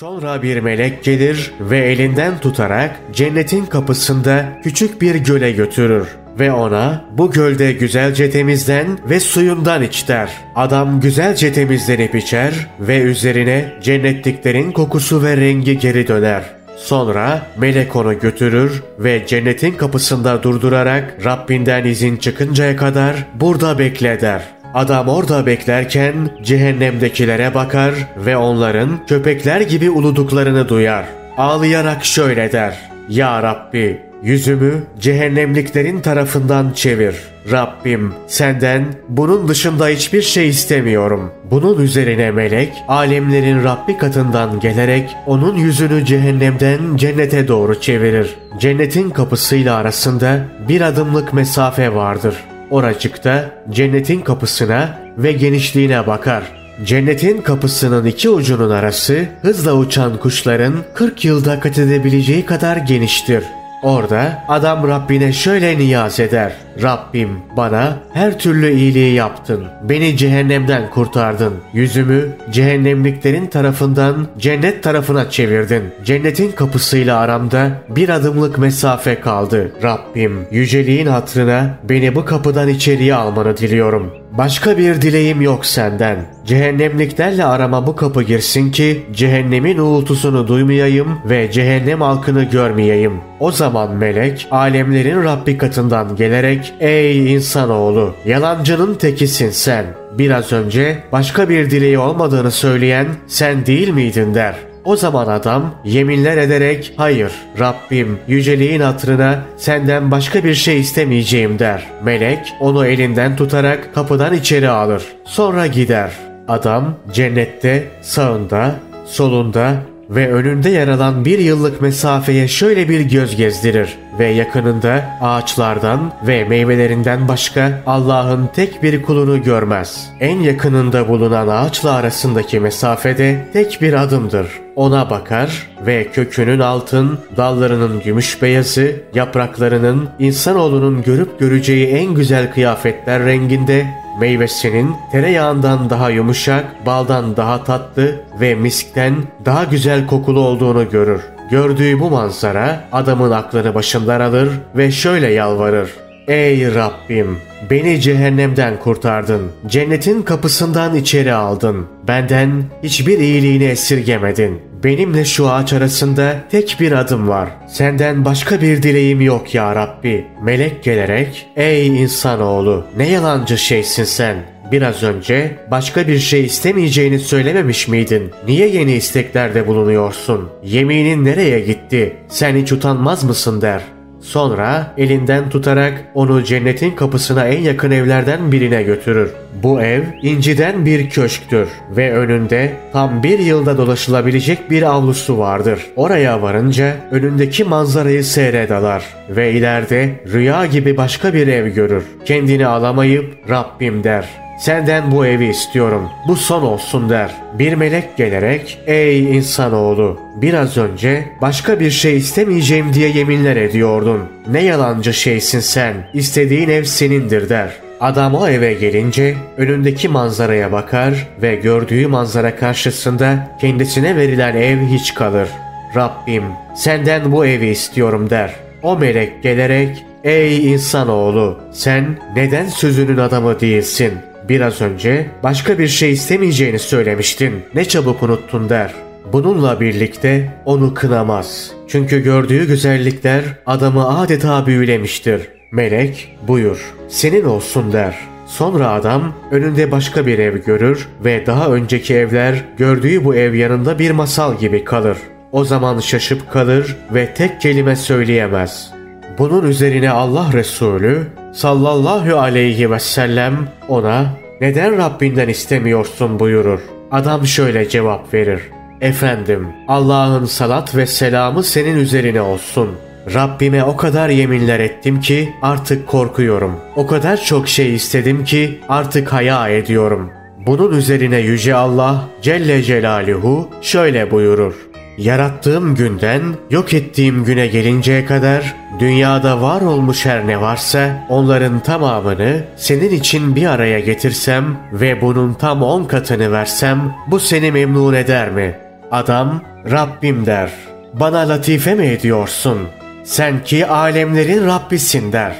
Sonra bir melek gelir ve elinden tutarak cennetin kapısında küçük bir göle götürür ve ona bu gölde güzelce temizlen ve suyundan iç der. Adam güzelce temizlenip içer ve üzerine cennetliklerin kokusu ve rengi geri döner. Sonra melek onu götürür ve cennetin kapısında durdurarak Rabbinden izin çıkıncaya kadar burada bekle der. Adam orada beklerken cehennemdekilere bakar ve onların köpekler gibi uluduklarını duyar. Ağlayarak şöyle der. Ya Rabbi yüzümü cehennemliklerin tarafından çevir. Rabbim senden bunun dışında hiçbir şey istemiyorum. Bunun üzerine melek alemlerin Rabbi katından gelerek onun yüzünü cehennemden cennete doğru çevirir. Cennetin kapısıyla arasında bir adımlık mesafe vardır. Oracıkta cennetin kapısına ve genişliğine bakar. Cennetin kapısının iki ucunun arası hızla uçan kuşların 40 yılda kat edebileceği kadar geniştir. Orada adam Rabbine şöyle niyaz eder. Rabbim bana her türlü iyiliği yaptın. Beni cehennemden kurtardın. Yüzümü cehennemliklerin tarafından cennet tarafına çevirdin. Cennetin kapısıyla aramda bir adımlık mesafe kaldı. Rabbim yüceliğin hatrına beni bu kapıdan içeriye almanı diliyorum. Başka bir dileğim yok senden. Cehennemliklerle arama bu kapı girsin ki cehennemin uğultusunu duymayayım ve cehennem halkını görmeyeyim. O zaman melek alemlerin Rabbi katından gelerek ey insanoğlu yalancının tekisin sen. Biraz önce başka bir dileği olmadığını söyleyen sen değil miydin der. O zaman adam yeminler ederek hayır Rabbim yüceliğin hatırına senden başka bir şey istemeyeceğim der. Melek onu elinden tutarak kapıdan içeri alır. Sonra gider. Adam cennette sağında, solunda ve önünde yer alan bir yıllık mesafeye şöyle bir göz gezdirir ve yakınında ağaçlardan ve meyvelerinden başka Allah'ın tek bir kulunu görmez. En yakınında bulunan ağaçla arasındaki mesafede tek bir adımdır. Ona bakar ve kökünün altın, dallarının gümüş beyazı, yapraklarının insanoğlunun görüp göreceği en güzel kıyafetler renginde Meyvesinin tereyağından daha yumuşak, baldan daha tatlı ve miskten daha güzel kokulu olduğunu görür. Gördüğü bu manzara adamın aklını başından alır ve şöyle yalvarır. Ey Rabbim! Beni cehennemden kurtardın. Cennetin kapısından içeri aldın. Benden hiçbir iyiliğini esirgemedin. Benimle şu ağaç arasında tek bir adım var. Senden başka bir dileğim yok ya Rabbi. Melek gelerek, ey insanoğlu ne yalancı şeysin sen. Biraz önce başka bir şey istemeyeceğini söylememiş miydin? Niye yeni isteklerde bulunuyorsun? Yeminin nereye gitti? Sen hiç utanmaz mısın der. Sonra elinden tutarak onu cennetin kapısına en yakın evlerden birine götürür. Bu ev inciden bir köşktür ve önünde tam bir yılda dolaşılabilecek bir avlusu vardır. Oraya varınca önündeki manzarayı seyrederler ve ileride rüya gibi başka bir ev görür. Kendini alamayıp Rabbim der. Senden bu evi istiyorum. Bu son olsun der. Bir melek gelerek ey insanoğlu biraz önce başka bir şey istemeyeceğim diye yeminler ediyordun. Ne yalancı şeysin sen. İstediğin ev senindir der. Adam o eve gelince önündeki manzaraya bakar ve gördüğü manzara karşısında kendisine verilen ev hiç kalır. Rabbim senden bu evi istiyorum der. O melek gelerek ey insanoğlu sen neden sözünün adamı değilsin? Biraz önce başka bir şey istemeyeceğini söylemiştin. Ne çabuk unuttun der. Bununla birlikte onu kınamaz. Çünkü gördüğü güzellikler adamı adeta büyülemiştir. Melek buyur senin olsun der. Sonra adam önünde başka bir ev görür ve daha önceki evler gördüğü bu ev yanında bir masal gibi kalır. O zaman şaşıp kalır ve tek kelime söyleyemez. Bunun üzerine Allah Resulü sallallahu aleyhi ve sellem ona neden Rabbinden istemiyorsun buyurur. Adam şöyle cevap verir. Efendim Allah'ın salat ve selamı senin üzerine olsun. Rabbime o kadar yeminler ettim ki artık korkuyorum. O kadar çok şey istedim ki artık haya ediyorum. Bunun üzerine Yüce Allah Celle Celaluhu şöyle buyurur. Yarattığım günden yok ettiğim güne gelinceye kadar dünyada var olmuş her ne varsa onların tamamını senin için bir araya getirsem ve bunun tam on katını versem bu seni memnun eder mi? Adam Rabbim der. Bana latife mi ediyorsun? Sen ki alemlerin Rabbisin der.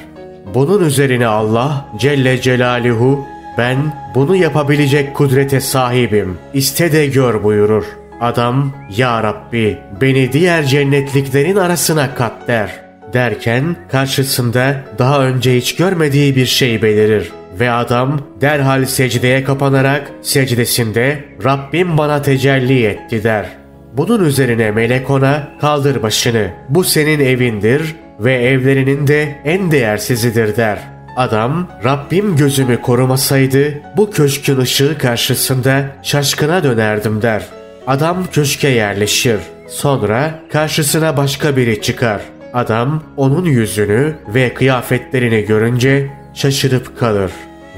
Bunun üzerine Allah Celle Celaluhu ben bunu yapabilecek kudrete sahibim. İste de gör buyurur. Adam ya Rabbi beni diğer cennetliklerin arasına kat der. Derken karşısında daha önce hiç görmediği bir şey belirir. Ve adam derhal secdeye kapanarak secdesinde Rabbim bana tecelli etti der. Bunun üzerine melek ona kaldır başını bu senin evindir ve evlerinin de en değersizidir der. Adam Rabbim gözümü korumasaydı bu köşkün ışığı karşısında şaşkına dönerdim der. Adam köşke yerleşir. Sonra karşısına başka biri çıkar. Adam onun yüzünü ve kıyafetlerini görünce şaşırıp kalır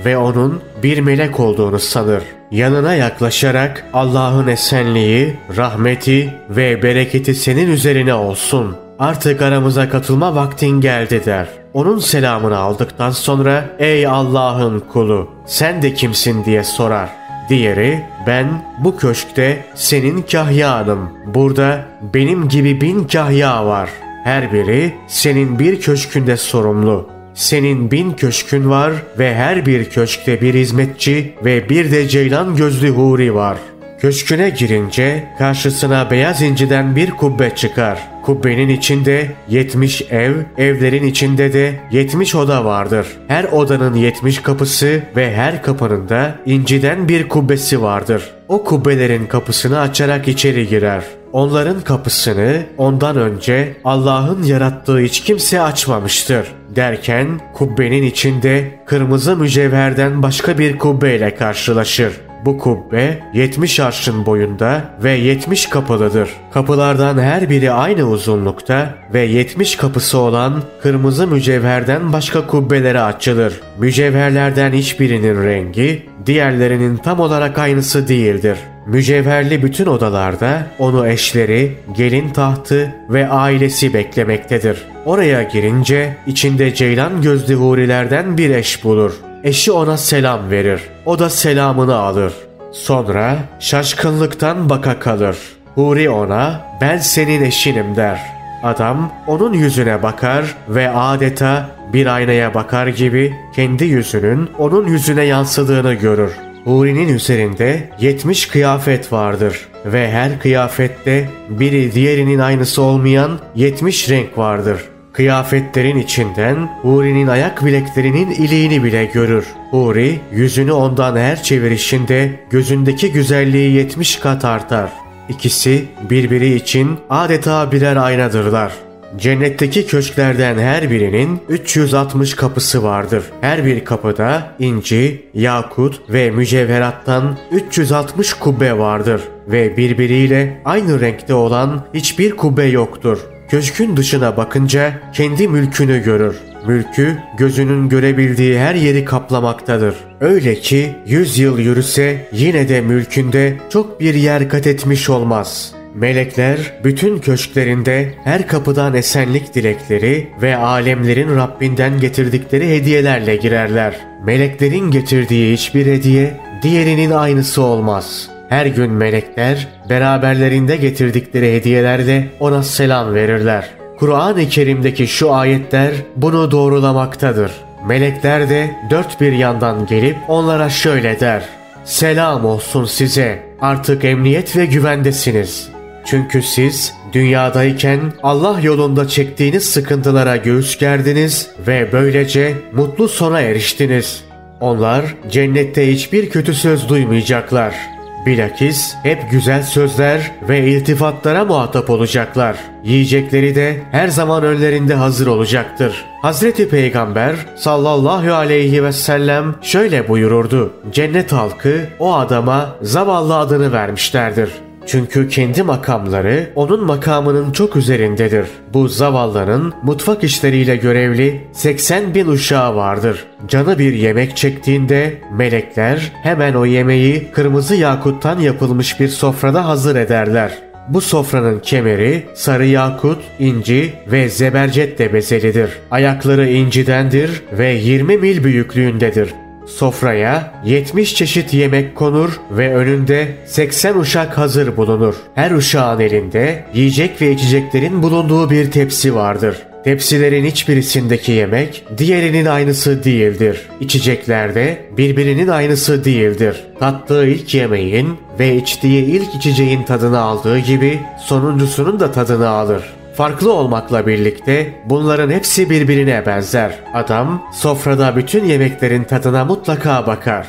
ve onun bir melek olduğunu sanır. Yanına yaklaşarak Allah'ın esenliği, rahmeti ve bereketi senin üzerine olsun. Artık aramıza katılma vaktin geldi der. Onun selamını aldıktan sonra ey Allah'ın kulu sen de kimsin diye sorar. Diğeri ben bu köşkte senin kahyanım. Burada benim gibi bin kahya var. Her biri senin bir köşkünde sorumlu. Senin bin köşkün var ve her bir köşkte bir hizmetçi ve bir de ceylan gözlü huri var. Köşküne girince karşısına beyaz inciden bir kubbe çıkar. Kubbenin içinde 70 ev, evlerin içinde de 70 oda vardır. Her odanın 70 kapısı ve her kapının da inciden bir kubbesi vardır. O kubbelerin kapısını açarak içeri girer. Onların kapısını ondan önce Allah'ın yarattığı hiç kimse açmamıştır. Derken kubbenin içinde kırmızı mücevherden başka bir kubbeyle karşılaşır. Bu kubbe 70 arşın boyunda ve 70 kapılıdır. Kapılardan her biri aynı uzunlukta ve 70 kapısı olan kırmızı mücevherden başka kubbelere açılır. Mücevherlerden hiçbirinin rengi diğerlerinin tam olarak aynısı değildir. Mücevherli bütün odalarda onu eşleri, gelin tahtı ve ailesi beklemektedir. Oraya girince içinde ceylan gözlü hurilerden bir eş bulur. Eşi ona selam verir. O da selamını alır. Sonra şaşkınlıktan baka kalır. Huri ona ben senin eşinim der. Adam onun yüzüne bakar ve adeta bir aynaya bakar gibi kendi yüzünün onun yüzüne yansıdığını görür. Huri'nin üzerinde 70 kıyafet vardır ve her kıyafette biri diğerinin aynısı olmayan 70 renk vardır. Kıyafetlerin içinden Huri'nin ayak bileklerinin iliğini bile görür. Huri yüzünü ondan her çevirişinde gözündeki güzelliği 70 kat artar. İkisi birbiri için adeta birer aynadırlar. Cennetteki köşklerden her birinin 360 kapısı vardır. Her bir kapıda inci, yakut ve mücevherattan 360 kubbe vardır ve birbiriyle aynı renkte olan hiçbir kubbe yoktur. Köşkün dışına bakınca kendi mülkünü görür. Mülkü gözünün görebildiği her yeri kaplamaktadır. Öyle ki yüz yıl yürüse yine de mülkünde çok bir yer kat etmiş olmaz.'' Melekler bütün köşklerinde her kapıdan esenlik dilekleri ve alemlerin Rabbinden getirdikleri hediyelerle girerler. Meleklerin getirdiği hiçbir hediye diğerinin aynısı olmaz. Her gün melekler beraberlerinde getirdikleri hediyelerle ona selam verirler. Kur'an-ı Kerim'deki şu ayetler bunu doğrulamaktadır. Melekler de dört bir yandan gelip onlara şöyle der. Selam olsun size. Artık emniyet ve güvendesiniz. Çünkü siz dünyadayken Allah yolunda çektiğiniz sıkıntılara göğüs gerdiniz ve böylece mutlu sona eriştiniz. Onlar cennette hiçbir kötü söz duymayacaklar. Bilakis hep güzel sözler ve iltifatlara muhatap olacaklar. Yiyecekleri de her zaman önlerinde hazır olacaktır. Hazreti Peygamber sallallahu aleyhi ve sellem şöyle buyururdu. Cennet halkı o adama zavallı adını vermişlerdir. Çünkü kendi makamları onun makamının çok üzerindedir. Bu zavallının mutfak işleriyle görevli 80 bin uşağı vardır. Canı bir yemek çektiğinde melekler hemen o yemeği kırmızı yakuttan yapılmış bir sofrada hazır ederler. Bu sofranın kemeri sarı yakut, inci ve zebercetle bezelidir. Ayakları incidendir ve 20 mil büyüklüğündedir. Sofraya 70 çeşit yemek konur ve önünde 80 uşak hazır bulunur. Her uşağın elinde yiyecek ve içeceklerin bulunduğu bir tepsi vardır. Tepsilerin hiçbirisindeki yemek diğerinin aynısı değildir. İçecekler de birbirinin aynısı değildir. Tattığı ilk yemeğin ve içtiği ilk içeceğin tadını aldığı gibi sonuncusunun da tadını alır. Farklı olmakla birlikte bunların hepsi birbirine benzer. Adam sofrada bütün yemeklerin tadına mutlaka bakar.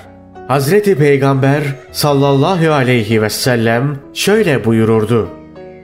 Hazreti Peygamber sallallahu aleyhi ve sellem şöyle buyururdu.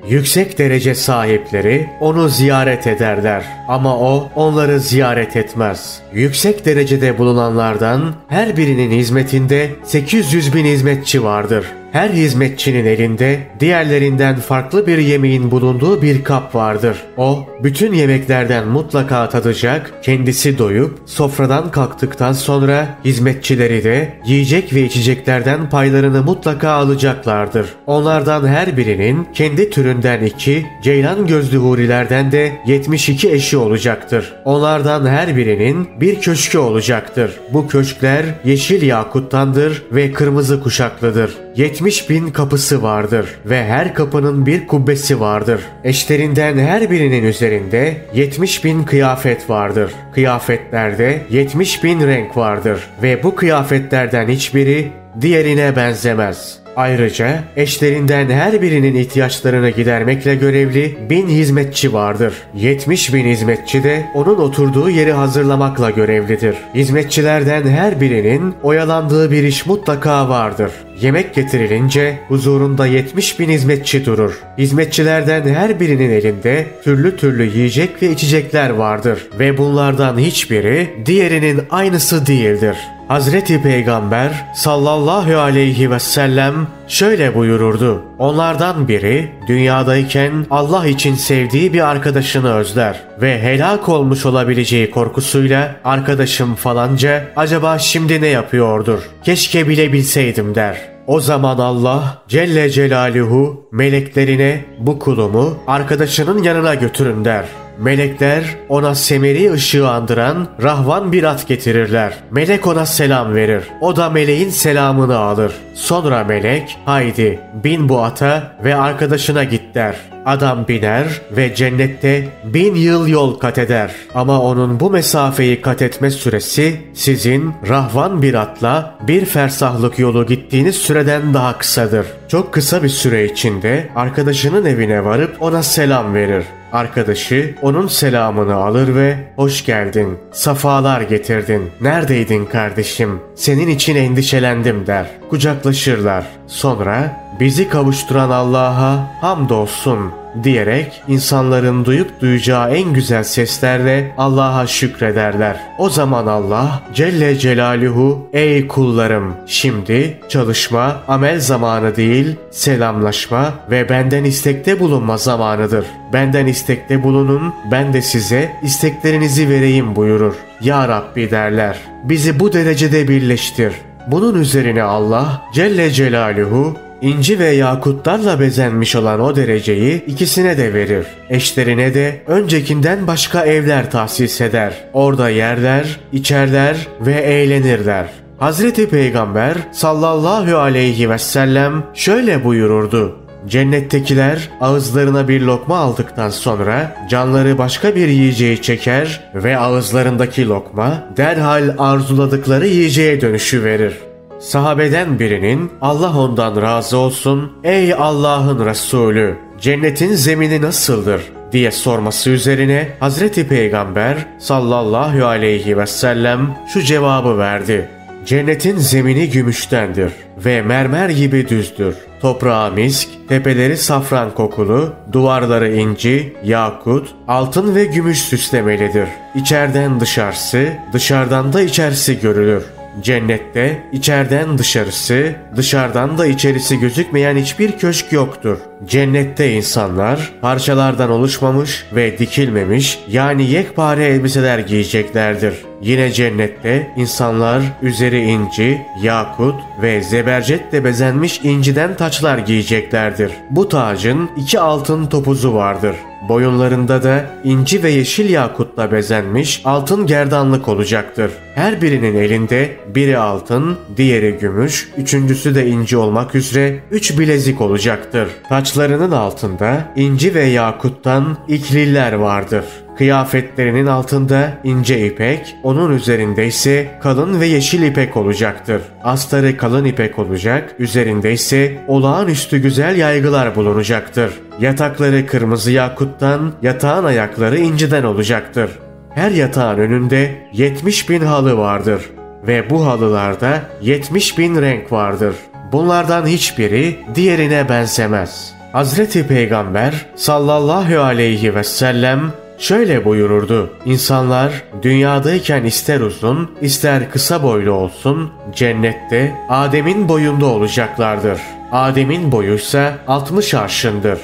Yüksek derece sahipleri onu ziyaret ederler ama o onları ziyaret etmez. Yüksek derecede bulunanlardan her birinin hizmetinde 800 bin hizmetçi vardır. Her hizmetçinin elinde diğerlerinden farklı bir yemeğin bulunduğu bir kap vardır. O bütün yemeklerden mutlaka tadacak, kendisi doyup sofradan kalktıktan sonra hizmetçileri de yiyecek ve içeceklerden paylarını mutlaka alacaklardır. Onlardan her birinin kendi türünden iki, ceylan gözlü hurilerden de 72 eşi olacaktır. Onlardan her birinin bir köşkü olacaktır. Bu köşkler yeşil yakuttandır ve kırmızı kuşaklıdır. 70 bin kapısı vardır ve her kapının bir kubbesi vardır. Eşlerinden her birinin üzerinde 70 bin kıyafet vardır. Kıyafetlerde 70 bin renk vardır ve bu kıyafetlerden hiçbiri diğerine benzemez. Ayrıca eşlerinden her birinin ihtiyaçlarını gidermekle görevli bin hizmetçi vardır. 70 bin hizmetçi de onun oturduğu yeri hazırlamakla görevlidir. Hizmetçilerden her birinin oyalandığı bir iş mutlaka vardır. Yemek getirilince huzurunda 70 bin hizmetçi durur. Hizmetçilerden her birinin elinde türlü türlü yiyecek ve içecekler vardır ve bunlardan hiçbiri diğerinin aynısı değildir. Hazreti Peygamber sallallahu aleyhi ve sellem şöyle buyururdu. Onlardan biri dünyadayken Allah için sevdiği bir arkadaşını özler ve helak olmuş olabileceği korkusuyla arkadaşım falanca acaba şimdi ne yapıyordur? Keşke bilebilseydim der. O zaman Allah Celle Celaluhu meleklerine bu kulumu arkadaşının yanına götürün der. Melekler ona semeri ışığı andıran rahvan bir at getirirler. Melek ona selam verir. O da meleğin selamını alır. Sonra melek haydi bin bu ata ve arkadaşına git der. Adam biner ve cennette bin yıl yol kat eder. Ama onun bu mesafeyi kat etme süresi sizin rahvan bir atla bir fersahlık yolu gittiğiniz süreden daha kısadır. Çok kısa bir süre içinde arkadaşının evine varıp ona selam verir. Arkadaşı onun selamını alır ve hoş geldin, safalar getirdin, neredeydin kardeşim, senin için endişelendim der. Kucaklaşırlar. Sonra bizi kavuşturan Allah'a hamdolsun diyerek insanların duyup duyacağı en güzel seslerle Allah'a şükrederler. O zaman Allah Celle Celaluhu ey kullarım şimdi çalışma amel zamanı değil selamlaşma ve benden istekte bulunma zamanıdır. Benden istekte bulunun ben de size isteklerinizi vereyim buyurur. Ya Rabbi derler bizi bu derecede birleştir. Bunun üzerine Allah Celle Celaluhu İnci ve yakutlarla bezenmiş olan o dereceyi ikisine de verir. Eşlerine de öncekinden başka evler tahsis eder. Orada yerler, içerler ve eğlenirler. Hazreti Peygamber sallallahu aleyhi ve sellem şöyle buyururdu. Cennettekiler ağızlarına bir lokma aldıktan sonra canları başka bir yiyeceği çeker ve ağızlarındaki lokma derhal arzuladıkları yiyeceğe dönüşü verir. Sahabeden birinin Allah ondan razı olsun ey Allah'ın Resulü cennetin zemini nasıldır diye sorması üzerine Hazreti Peygamber sallallahu aleyhi ve sellem şu cevabı verdi. Cennetin zemini gümüştendir ve mermer gibi düzdür. Toprağı misk, tepeleri safran kokulu, duvarları inci, yakut, altın ve gümüş süslemelidir. İçeriden dışarısı, dışarıdan da içerisi görülür. Cennette içeriden dışarısı, dışarıdan da içerisi gözükmeyen hiçbir köşk yoktur. Cennette insanlar parçalardan oluşmamış ve dikilmemiş yani yekpare elbiseler giyeceklerdir. Yine cennette insanlar üzeri inci, yakut ve zebercetle bezenmiş inciden taçlar giyeceklerdir. Bu tacın iki altın topuzu vardır. Boyunlarında da inci ve yeşil yakutla bezenmiş altın gerdanlık olacaktır. Her birinin elinde biri altın, diğeri gümüş, üçüncüsü de inci olmak üzere üç bilezik olacaktır. Taçlarının altında inci ve yakuttan ikliller vardır. Kıyafetlerinin altında ince ipek, onun üzerinde ise kalın ve yeşil ipek olacaktır. Astarı kalın ipek olacak, üzerinde ise olağanüstü güzel yaygılar bulunacaktır. Yatakları kırmızı yakuttan, yatağın ayakları inciden olacaktır. Her yatağın önünde 70 bin halı vardır ve bu halılarda 70 bin renk vardır. Bunlardan hiçbiri diğerine benzemez. Hazreti Peygamber sallallahu aleyhi ve sellem Şöyle buyururdu. İnsanlar dünyadayken ister uzun ister kısa boylu olsun cennette Adem'in boyunda olacaklardır. Adem'in boyuysa 60 arşındır.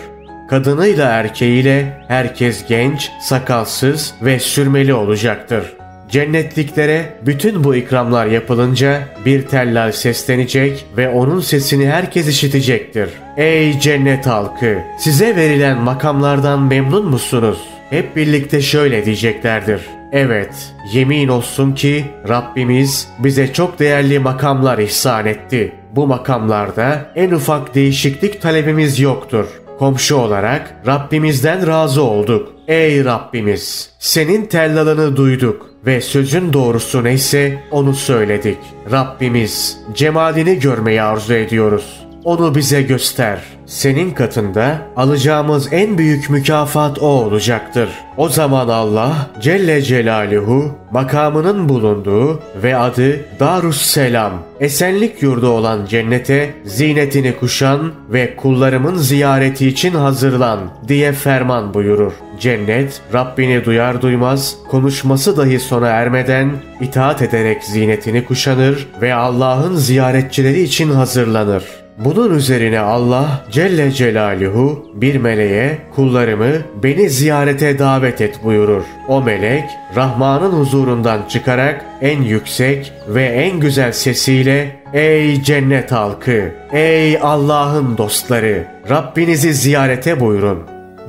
Kadınıyla erkeğiyle herkes genç, sakalsız ve sürmeli olacaktır. Cennetliklere bütün bu ikramlar yapılınca bir tellal seslenecek ve onun sesini herkes işitecektir. Ey cennet halkı! Size verilen makamlardan memnun musunuz? Hep birlikte şöyle diyeceklerdir. Evet, yemin olsun ki Rabbimiz bize çok değerli makamlar ihsan etti. Bu makamlarda en ufak değişiklik talebimiz yoktur. Komşu olarak Rabbimizden razı olduk. Ey Rabbimiz! Senin tellalını duyduk ve sözün doğrusu neyse onu söyledik. Rabbimiz, cemalini görmeyi arzu ediyoruz. Onu bize göster. Senin katında alacağımız en büyük mükafat o olacaktır. O zaman Allah Celle Celaluhu makamının bulunduğu ve adı Darus Selam, esenlik yurdu olan cennete zinetini kuşan ve kullarımın ziyareti için hazırlan diye ferman buyurur. Cennet Rabbini duyar duymaz konuşması dahi sona ermeden itaat ederek zinetini kuşanır ve Allah'ın ziyaretçileri için hazırlanır. Bunun üzerine Allah Celle Celaluhu bir meleğe kullarımı beni ziyarete davet et buyurur. O melek Rahman'ın huzurundan çıkarak en yüksek ve en güzel sesiyle Ey cennet halkı, ey Allah'ın dostları, Rabbinizi ziyarete buyurun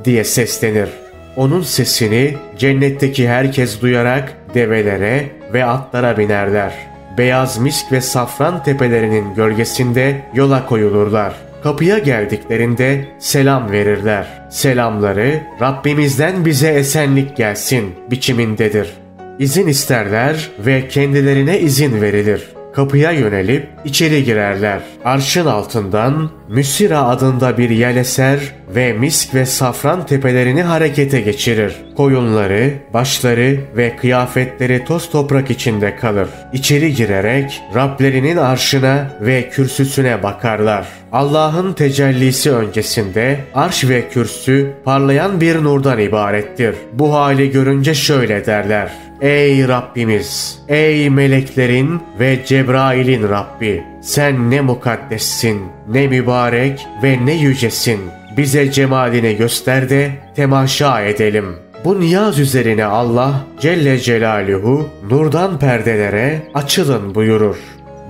diye seslenir. Onun sesini cennetteki herkes duyarak develere ve atlara binerler beyaz misk ve safran tepelerinin gölgesinde yola koyulurlar. Kapıya geldiklerinde selam verirler. Selamları Rabbimizden bize esenlik gelsin biçimindedir. İzin isterler ve kendilerine izin verilir kapıya yönelip içeri girerler. Arşın altından Müsira adında bir yel eser ve misk ve safran tepelerini harekete geçirir. Koyunları, başları ve kıyafetleri toz toprak içinde kalır. İçeri girerek Rablerinin arşına ve kürsüsüne bakarlar. Allah'ın tecellisi öncesinde arş ve kürsü parlayan bir nurdan ibarettir. Bu hali görünce şöyle derler. Ey Rabbimiz! Ey meleklerin ve Cebrail'in Rabbi! Sen ne mukaddessin, ne mübarek ve ne yücesin. Bize cemalini göster de temaşa edelim. Bu niyaz üzerine Allah Celle Celaluhu nurdan perdelere açılın buyurur.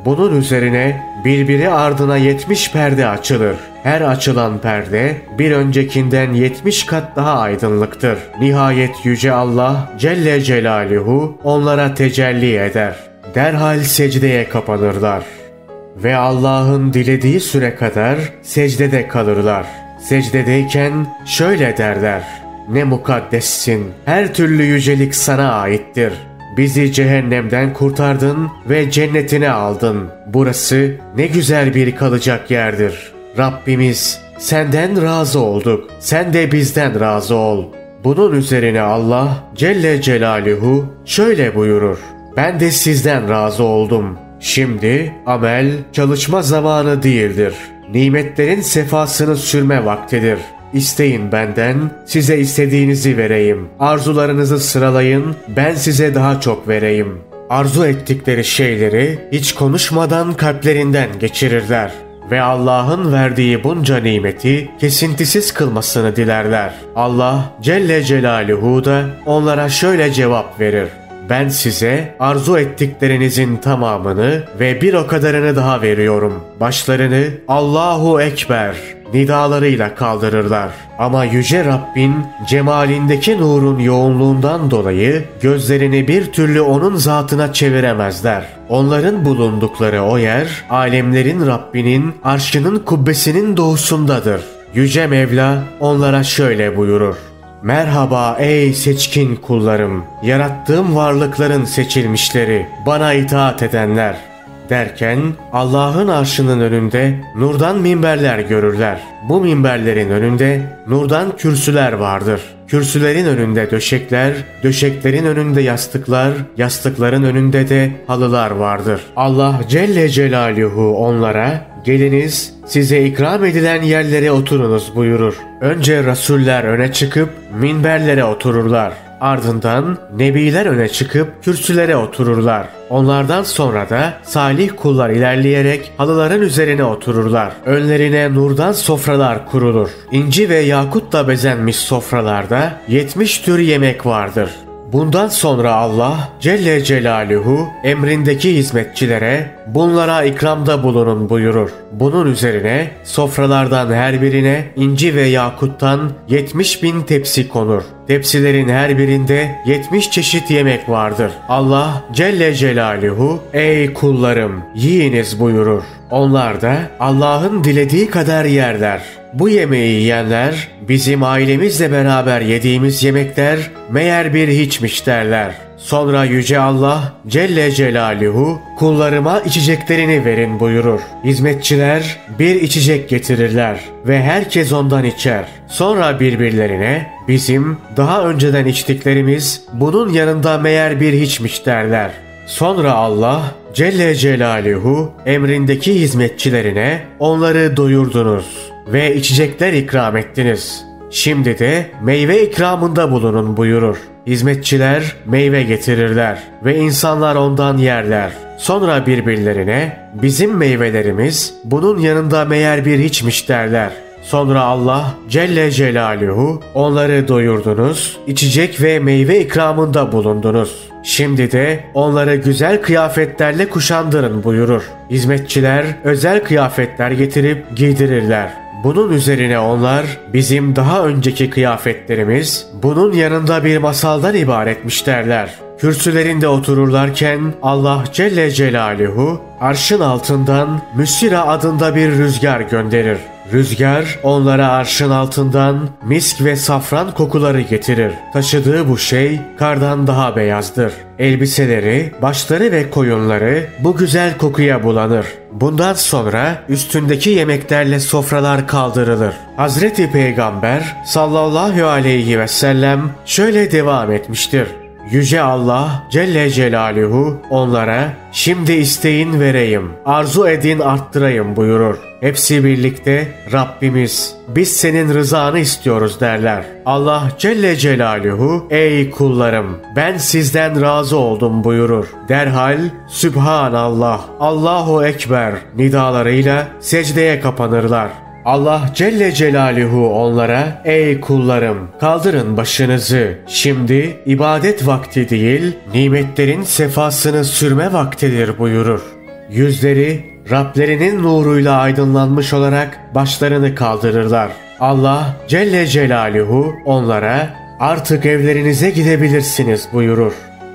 Bunun üzerine birbiri ardına yetmiş perde açılır. Her açılan perde bir öncekinden yetmiş kat daha aydınlıktır. Nihayet Yüce Allah Celle Celaluhu onlara tecelli eder. Derhal secdeye kapanırlar. Ve Allah'ın dilediği süre kadar secdede kalırlar. Secdedeyken şöyle derler. Ne mukaddessin, her türlü yücelik sana aittir. Bizi cehennemden kurtardın ve cennetine aldın. Burası ne güzel bir kalacak yerdir. Rabbimiz senden razı olduk. Sen de bizden razı ol. Bunun üzerine Allah Celle Celaluhu şöyle buyurur. Ben de sizden razı oldum. Şimdi amel çalışma zamanı değildir. Nimetlerin sefasını sürme vaktidir.'' İsteyin benden, size istediğinizi vereyim. Arzularınızı sıralayın, ben size daha çok vereyim. Arzu ettikleri şeyleri hiç konuşmadan kalplerinden geçirirler ve Allah'ın verdiği bunca nimeti kesintisiz kılmasını dilerler. Allah Celle Celaluhu da onlara şöyle cevap verir. Ben size arzu ettiklerinizin tamamını ve bir o kadarını daha veriyorum. Başlarını Allahu Ekber nidalarıyla kaldırırlar. Ama Yüce Rabbin cemalindeki nurun yoğunluğundan dolayı gözlerini bir türlü onun zatına çeviremezler. Onların bulundukları o yer alemlerin Rabbinin arşının kubbesinin doğusundadır. Yüce Mevla onlara şöyle buyurur. Merhaba ey seçkin kullarım, yarattığım varlıkların seçilmişleri, bana itaat edenler. Derken Allah'ın arşının önünde nurdan minberler görürler. Bu minberlerin önünde nurdan kürsüler vardır. Kürsülerin önünde döşekler, döşeklerin önünde yastıklar, yastıkların önünde de halılar vardır. Allah Celle Celaluhu onlara geliniz size ikram edilen yerlere oturunuz buyurur. Önce rasuller öne çıkıp minberlere otururlar. Ardından nebiler öne çıkıp kürsülere otururlar. Onlardan sonra da salih kullar ilerleyerek halıların üzerine otururlar. Önlerine nurdan sofralar kurulur. İnci ve yakutla bezenmiş sofralarda 70 tür yemek vardır. Bundan sonra Allah Celle Celaluhu emrindeki hizmetçilere bunlara ikramda bulunun buyurur. Bunun üzerine sofralardan her birine inci ve yakuttan 70 bin tepsi konur. Tepsilerin her birinde 70 çeşit yemek vardır. Allah Celle Celaluhu ey kullarım yiyiniz buyurur. Onlar da Allah'ın dilediği kadar yerler. Bu yemeği yiyenler bizim ailemizle beraber yediğimiz yemekler meğer bir hiçmiş derler. Sonra Yüce Allah Celle Celaluhu kullarıma içeceklerini verin buyurur. Hizmetçiler bir içecek getirirler ve herkes ondan içer. Sonra birbirlerine bizim daha önceden içtiklerimiz bunun yanında meğer bir hiçmiş derler. Sonra Allah Celle Celaluhu emrindeki hizmetçilerine onları doyurdunuz ve içecekler ikram ettiniz. Şimdi de meyve ikramında bulunun buyurur. Hizmetçiler meyve getirirler ve insanlar ondan yerler. Sonra birbirlerine bizim meyvelerimiz bunun yanında meğer bir hiçmiş derler. Sonra Allah Celle Celaluhu onları doyurdunuz, içecek ve meyve ikramında bulundunuz. Şimdi de onları güzel kıyafetlerle kuşandırın buyurur. Hizmetçiler özel kıyafetler getirip giydirirler. Bunun üzerine onlar bizim daha önceki kıyafetlerimiz bunun yanında bir masaldan ibaretmiş derler. Kürsülerinde otururlarken Allah Celle Celaluhu arşın altından Müsira adında bir rüzgar gönderir. Rüzgar onlara arşın altından misk ve safran kokuları getirir. Taşıdığı bu şey kardan daha beyazdır. Elbiseleri, başları ve koyunları bu güzel kokuya bulanır. Bundan sonra üstündeki yemeklerle sofralar kaldırılır. Hazreti Peygamber sallallahu aleyhi ve sellem şöyle devam etmiştir. Yüce Allah Celle Celaluhu onlara şimdi isteyin vereyim, arzu edin arttırayım buyurur. Hepsi birlikte Rabbimiz biz senin rızanı istiyoruz derler. Allah Celle Celaluhu ey kullarım ben sizden razı oldum buyurur. Derhal Sübhanallah Allahu Ekber nidalarıyla secdeye kapanırlar. Allah Celle Celaluhu onlara ey kullarım kaldırın başınızı şimdi ibadet vakti değil nimetlerin sefasını sürme vaktidir buyurur. Yüzleri Rablerinin nuruyla aydınlanmış olarak başlarını kaldırırlar. Allah Celle Celaluhu onlara artık evlerinize gidebilirsiniz buyurur.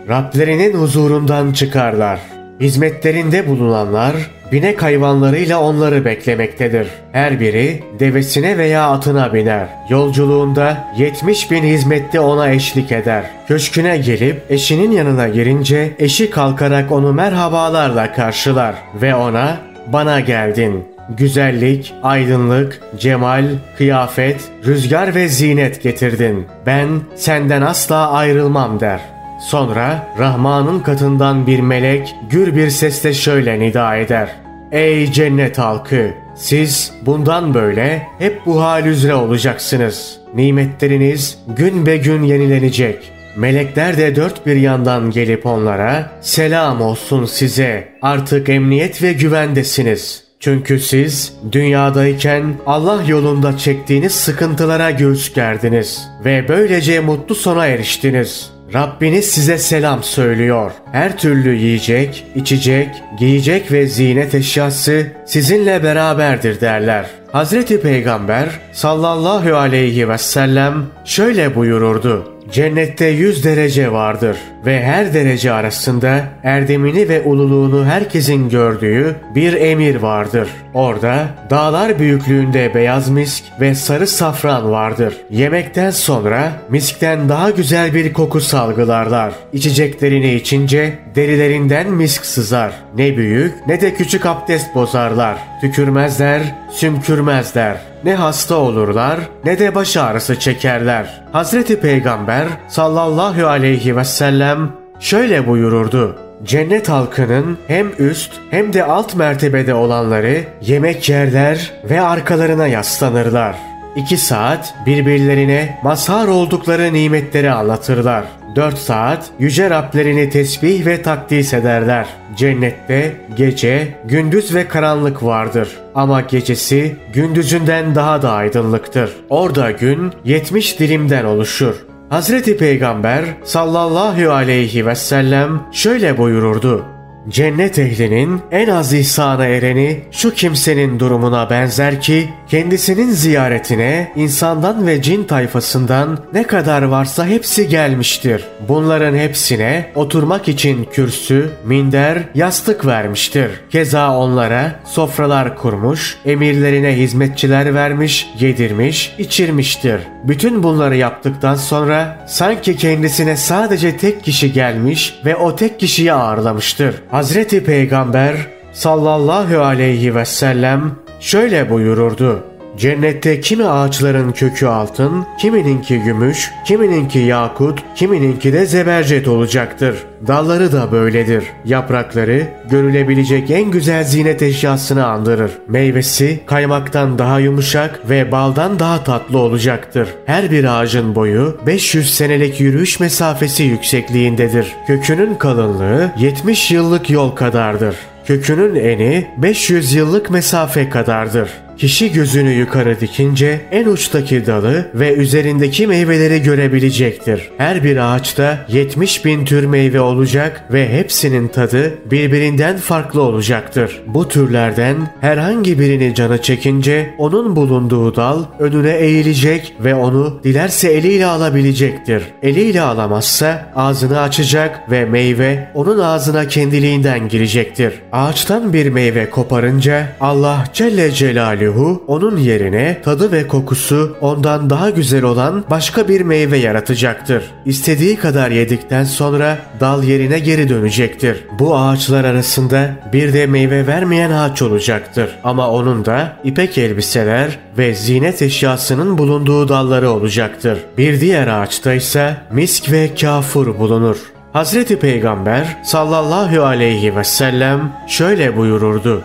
Rablerinin huzurundan çıkarlar. Hizmetlerinde bulunanlar binek hayvanlarıyla onları beklemektedir. Her biri devesine veya atına biner. Yolculuğunda 70 bin hizmetli ona eşlik eder. Köşküne gelip eşinin yanına girince eşi kalkarak onu merhabalarla karşılar ve ona bana geldin. Güzellik, aydınlık, cemal, kıyafet, rüzgar ve zinet getirdin. Ben senden asla ayrılmam der. Sonra Rahman'ın katından bir melek gür bir sesle şöyle nida eder. Ey cennet halkı! Siz bundan böyle hep bu hal üzere olacaksınız. Nimetleriniz gün be gün yenilenecek. Melekler de dört bir yandan gelip onlara selam olsun size artık emniyet ve güvendesiniz. Çünkü siz dünyadayken Allah yolunda çektiğiniz sıkıntılara göğüs gerdiniz ve böylece mutlu sona eriştiniz. Rabbiniz size selam söylüyor. Her türlü yiyecek, içecek, giyecek ve ziynet eşyası sizinle beraberdir derler. Hazreti Peygamber sallallahu aleyhi ve sellem şöyle buyururdu. Cennette yüz derece vardır ve her derece arasında erdemini ve ululuğunu herkesin gördüğü bir emir vardır. Orada dağlar büyüklüğünde beyaz misk ve sarı safran vardır. Yemekten sonra miskten daha güzel bir koku salgılarlar. İçeceklerini içince derilerinden misk sızar. Ne büyük ne de küçük abdest bozarlar. Tükürmezler, sümkürmezler. Ne hasta olurlar ne de baş ağrısı çekerler. Hazreti Peygamber sallallahu aleyhi ve sellem şöyle buyururdu. Cennet halkının hem üst hem de alt mertebede olanları yemek yerler ve arkalarına yaslanırlar. İki saat birbirlerine mazhar oldukları nimetleri anlatırlar. Dört saat yüce Rablerini tesbih ve takdis ederler. Cennette gece, gündüz ve karanlık vardır. Ama gecesi gündüzünden daha da aydınlıktır. Orada gün 70 dilimden oluşur. Hazreti Peygamber sallallahu aleyhi ve sellem şöyle buyururdu. Cennet ehlinin en az ihsana ereni şu kimsenin durumuna benzer ki kendisinin ziyaretine insandan ve cin tayfasından ne kadar varsa hepsi gelmiştir. Bunların hepsine oturmak için kürsü, minder, yastık vermiştir. Keza onlara sofralar kurmuş, emirlerine hizmetçiler vermiş, yedirmiş, içirmiştir. Bütün bunları yaptıktan sonra sanki kendisine sadece tek kişi gelmiş ve o tek kişiyi ağırlamıştır. Hazreti Peygamber sallallahu aleyhi ve sellem şöyle buyururdu. Cennette kimi ağaçların kökü altın, kimininki gümüş, kimininki yakut, kimininki de zebercet olacaktır. Dalları da böyledir. Yaprakları görülebilecek en güzel ziynet eşyasını andırır. Meyvesi kaymaktan daha yumuşak ve baldan daha tatlı olacaktır. Her bir ağacın boyu 500 senelik yürüyüş mesafesi yüksekliğindedir. Kökünün kalınlığı 70 yıllık yol kadardır. Kökünün eni 500 yıllık mesafe kadardır. Kişi gözünü yukarı dikince en uçtaki dalı ve üzerindeki meyveleri görebilecektir. Her bir ağaçta 70 bin tür meyve olacak ve hepsinin tadı birbirinden farklı olacaktır. Bu türlerden herhangi birini canı çekince onun bulunduğu dal önüne eğilecek ve onu dilerse eliyle alabilecektir. Eliyle alamazsa ağzını açacak ve meyve onun ağzına kendiliğinden girecektir. Ağaçtan bir meyve koparınca Allah Celle Celaluhu onun yerine tadı ve kokusu ondan daha güzel olan başka bir meyve yaratacaktır. İstediği kadar yedikten sonra dal yerine geri dönecektir. Bu ağaçlar arasında bir de meyve vermeyen ağaç olacaktır. Ama onun da ipek elbiseler ve ziynet eşyasının bulunduğu dalları olacaktır. Bir diğer ağaçta ise misk ve kafur bulunur. Hazreti Peygamber sallallahu aleyhi ve sellem şöyle buyururdu.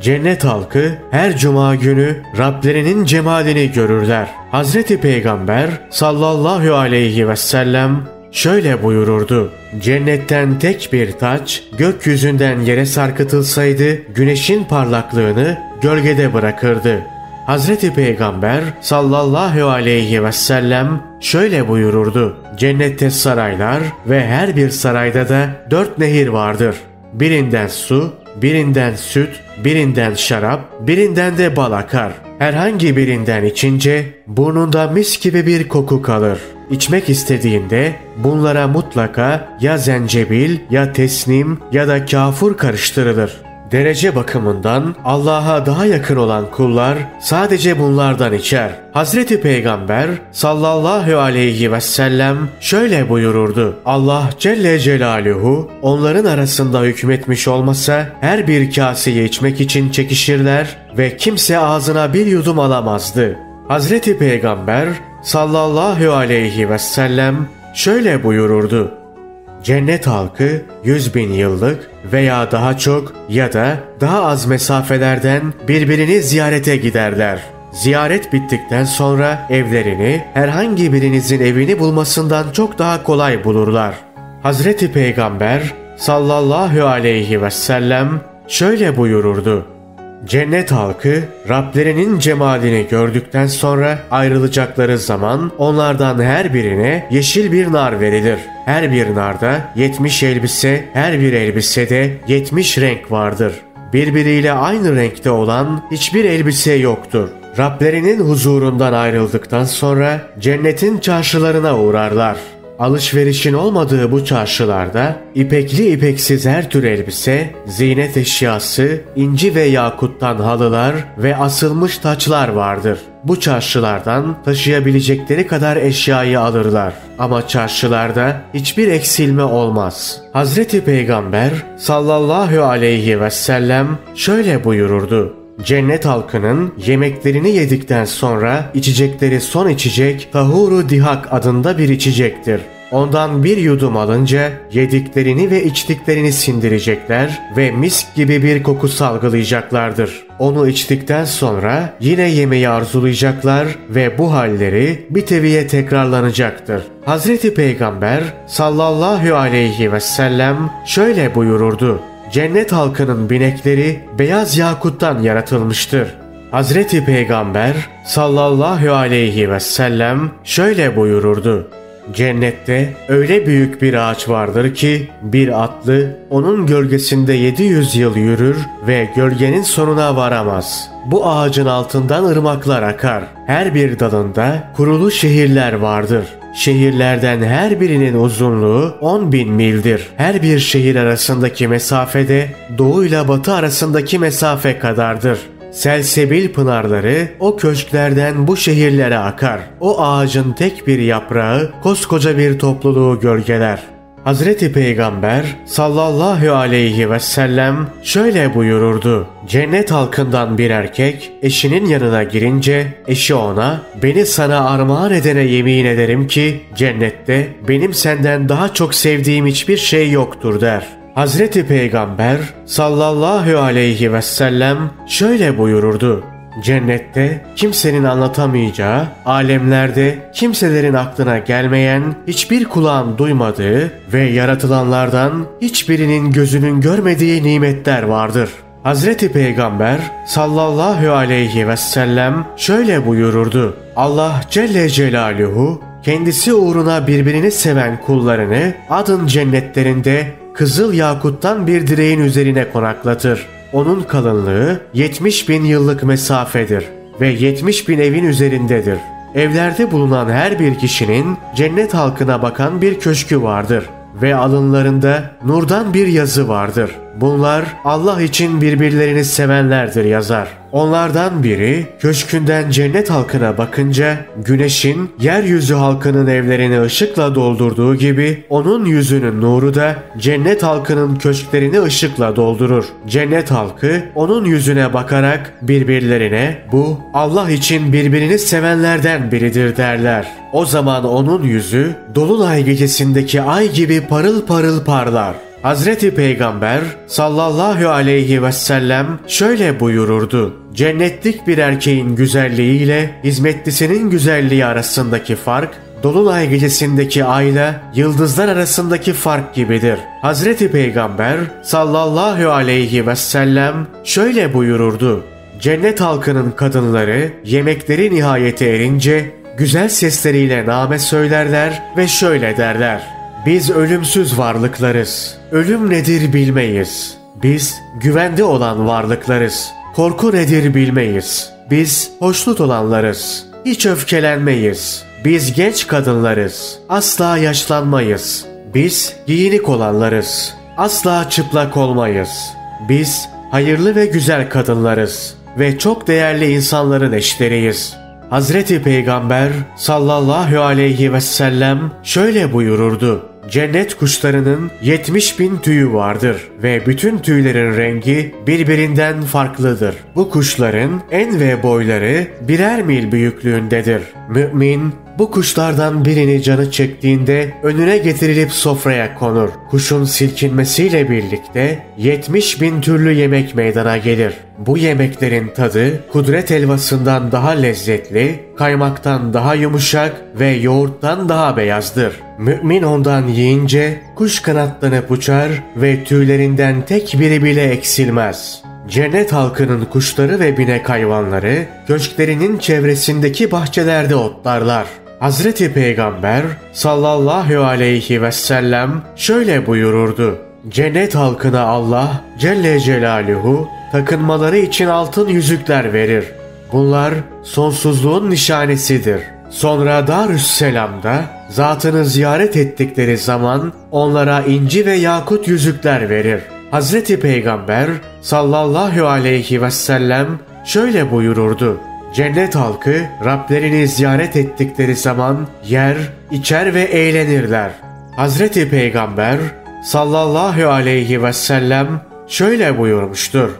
Cennet halkı her cuma günü Rablerinin cemalini görürler. Hazreti Peygamber sallallahu aleyhi ve sellem şöyle buyururdu. Cennetten tek bir taç gökyüzünden yere sarkıtılsaydı güneşin parlaklığını gölgede bırakırdı. Hazreti Peygamber sallallahu aleyhi ve sellem şöyle buyururdu. Cennette saraylar ve her bir sarayda da dört nehir vardır. Birinden su, birinden süt, birinden şarap, birinden de bal akar. Herhangi birinden içince burnunda mis gibi bir koku kalır. İçmek istediğinde bunlara mutlaka ya zencebil ya tesnim ya da kafur karıştırılır. Derece bakımından Allah'a daha yakın olan kullar sadece bunlardan içer. Hazreti Peygamber sallallahu aleyhi ve sellem şöyle buyururdu. Allah Celle Celaluhu onların arasında hükmetmiş olmasa her bir kaseyi içmek için çekişirler ve kimse ağzına bir yudum alamazdı. Hazreti Peygamber sallallahu aleyhi ve sellem şöyle buyururdu. Cennet halkı 100 bin yıllık veya daha çok ya da daha az mesafelerden birbirini ziyarete giderler. Ziyaret bittikten sonra evlerini herhangi birinizin evini bulmasından çok daha kolay bulurlar. Hazreti Peygamber sallallahu aleyhi ve sellem şöyle buyururdu. Cennet halkı Rablerinin cemalini gördükten sonra ayrılacakları zaman onlardan her birine yeşil bir nar verilir. Her bir narda 70 elbise, her bir elbisede 70 renk vardır. Birbiriyle aynı renkte olan hiçbir elbise yoktur. Rablerinin huzurundan ayrıldıktan sonra cennetin çarşılarına uğrarlar. Alışverişin olmadığı bu çarşılarda ipekli ipeksiz her tür elbise, ziynet eşyası, inci ve yakuttan halılar ve asılmış taçlar vardır. Bu çarşılardan taşıyabilecekleri kadar eşyayı alırlar. Ama çarşılarda hiçbir eksilme olmaz. Hazreti Peygamber sallallahu aleyhi ve sellem şöyle buyururdu. Cennet halkının yemeklerini yedikten sonra içecekleri son içecek tahuru dihak adında bir içecektir. Ondan bir yudum alınca yediklerini ve içtiklerini sindirecekler ve misk gibi bir koku salgılayacaklardır. Onu içtikten sonra yine yemeği arzulayacaklar ve bu halleri bir teviye tekrarlanacaktır. Hazreti Peygamber sallallahu aleyhi ve sellem şöyle buyururdu. Cennet halkının binekleri beyaz yakuttan yaratılmıştır. Hazreti Peygamber sallallahu aleyhi ve sellem şöyle buyururdu. Cennette öyle büyük bir ağaç vardır ki bir atlı onun gölgesinde 700 yıl yürür ve gölgenin sonuna varamaz. Bu ağacın altından ırmaklar akar. Her bir dalında kurulu şehirler vardır. Şehirlerden her birinin uzunluğu 10 bin mildir. Her bir şehir arasındaki mesafede doğu ile batı arasındaki mesafe kadardır. Selsebil pınarları o köşklerden bu şehirlere akar. O ağacın tek bir yaprağı koskoca bir topluluğu gölgeler. Hazreti Peygamber sallallahu aleyhi ve sellem şöyle buyururdu. Cennet halkından bir erkek eşinin yanına girince eşi ona beni sana armağan edene yemin ederim ki cennette benim senden daha çok sevdiğim hiçbir şey yoktur der. Hazreti Peygamber sallallahu aleyhi ve sellem şöyle buyururdu. Cennette kimsenin anlatamayacağı, alemlerde kimselerin aklına gelmeyen, hiçbir kulağın duymadığı ve yaratılanlardan hiçbirinin gözünün görmediği nimetler vardır. Hazreti Peygamber sallallahu aleyhi ve sellem şöyle buyururdu. Allah Celle Celaluhu kendisi uğruna birbirini seven kullarını adın cennetlerinde kızıl yakuttan bir direğin üzerine konaklatır. Onun kalınlığı 70 bin yıllık mesafedir ve 70 bin evin üzerindedir. Evlerde bulunan her bir kişinin cennet halkına bakan bir köşkü vardır ve alınlarında nurdan bir yazı vardır. Bunlar Allah için birbirlerini sevenlerdir yazar. Onlardan biri köşkünden cennet halkına bakınca güneşin yeryüzü halkının evlerini ışıkla doldurduğu gibi onun yüzünün nuru da cennet halkının köşklerini ışıkla doldurur. Cennet halkı onun yüzüne bakarak birbirlerine bu Allah için birbirini sevenlerden biridir derler. O zaman onun yüzü dolunay gecesindeki ay gibi parıl parıl parlar. Hazreti Peygamber sallallahu aleyhi ve sellem şöyle buyururdu. Cennetlik bir erkeğin güzelliğiyle hizmetlisinin güzelliği arasındaki fark Dolunay gecesindeki ayla yıldızlar arasındaki fark gibidir. Hazreti Peygamber sallallahu aleyhi ve sellem şöyle buyururdu. Cennet halkının kadınları yemekleri nihayete erince güzel sesleriyle name söylerler ve şöyle derler. Biz ölümsüz varlıklarız. Ölüm nedir bilmeyiz. Biz güvende olan varlıklarız. Korku nedir bilmeyiz. Biz hoşnut olanlarız. Hiç öfkelenmeyiz. Biz genç kadınlarız. Asla yaşlanmayız. Biz giyinik olanlarız. Asla çıplak olmayız. Biz hayırlı ve güzel kadınlarız ve çok değerli insanların eşleriyiz. Hazreti Peygamber sallallahu aleyhi ve sellem şöyle buyururdu. Cennet kuşlarının 70 bin tüyü vardır ve bütün tüylerin rengi birbirinden farklıdır. Bu kuşların en ve boyları birer mil büyüklüğündedir. Mümin bu kuşlardan birini canı çektiğinde önüne getirilip sofraya konur. Kuşun silkinmesiyle birlikte 70 bin türlü yemek meydana gelir. Bu yemeklerin tadı kudret elvasından daha lezzetli, kaymaktan daha yumuşak ve yoğurttan daha beyazdır. Mümin ondan yiyince kuş kanatlanıp uçar ve tüylerinden tek biri bile eksilmez. Cennet halkının kuşları ve binek hayvanları köşklerinin çevresindeki bahçelerde otlarlar. Hazreti Peygamber sallallahu aleyhi ve sellem şöyle buyururdu. Cennet halkına Allah Celle Celaluhu takınmaları için altın yüzükler verir. Bunlar sonsuzluğun nişanesidir. Sonra Darüsselam'da zatını ziyaret ettikleri zaman onlara inci ve yakut yüzükler verir. Hazreti Peygamber sallallahu aleyhi ve sellem şöyle buyururdu. Cennet halkı Rablerini ziyaret ettikleri zaman yer, içer ve eğlenirler. Hazreti Peygamber sallallahu aleyhi ve sellem şöyle buyurmuştur.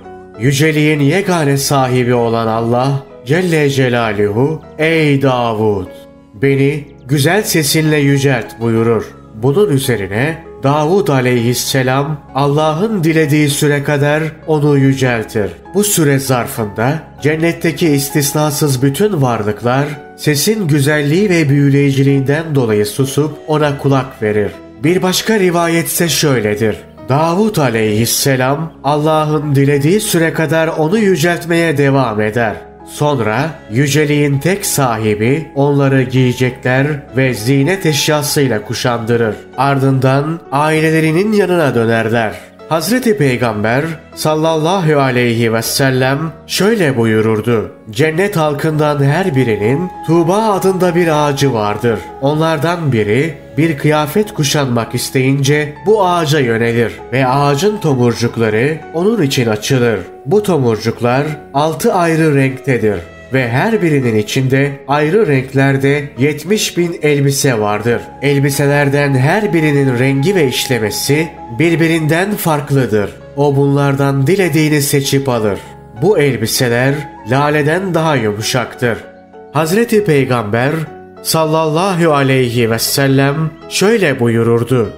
Yüceliğin yegane sahibi olan Allah Celle Celaluhu Ey Davud! Beni güzel sesinle yücelt buyurur. Bunun üzerine Davud aleyhisselam Allah'ın dilediği süre kadar onu yüceltir. Bu süre zarfında cennetteki istisnasız bütün varlıklar sesin güzelliği ve büyüleyiciliğinden dolayı susup ona kulak verir. Bir başka rivayet ise şöyledir. Davud aleyhisselam Allah'ın dilediği süre kadar onu yüceltmeye devam eder. Sonra yüceliğin tek sahibi onları giyecekler ve zinet eşyasıyla kuşandırır. Ardından ailelerinin yanına dönerler. Hazreti Peygamber sallallahu aleyhi ve sellem şöyle buyururdu. Cennet halkından her birinin Tuğba adında bir ağacı vardır. Onlardan biri bir kıyafet kuşanmak isteyince bu ağaca yönelir ve ağacın tomurcukları onun için açılır. Bu tomurcuklar altı ayrı renktedir ve her birinin içinde ayrı renklerde 70 bin elbise vardır. Elbiselerden her birinin rengi ve işlemesi birbirinden farklıdır. O bunlardan dilediğini seçip alır. Bu elbiseler laleden daha yumuşaktır. Hazreti Peygamber sallallahu aleyhi ve sellem şöyle buyururdu.